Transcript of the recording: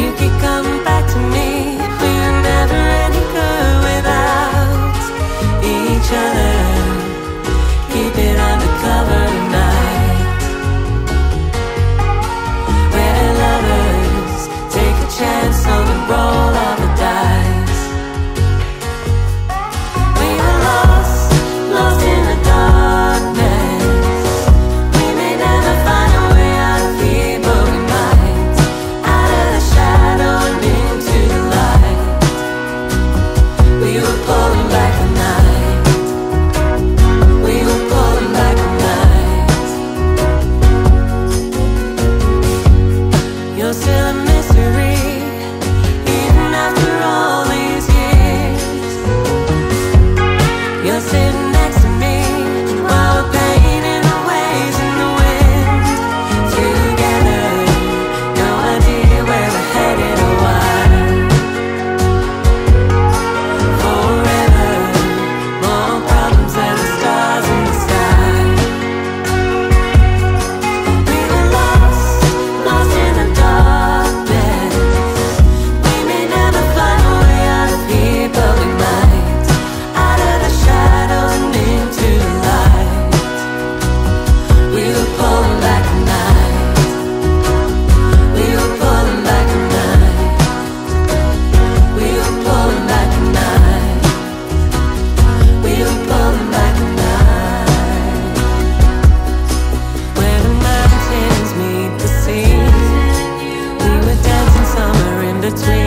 you keep coming. to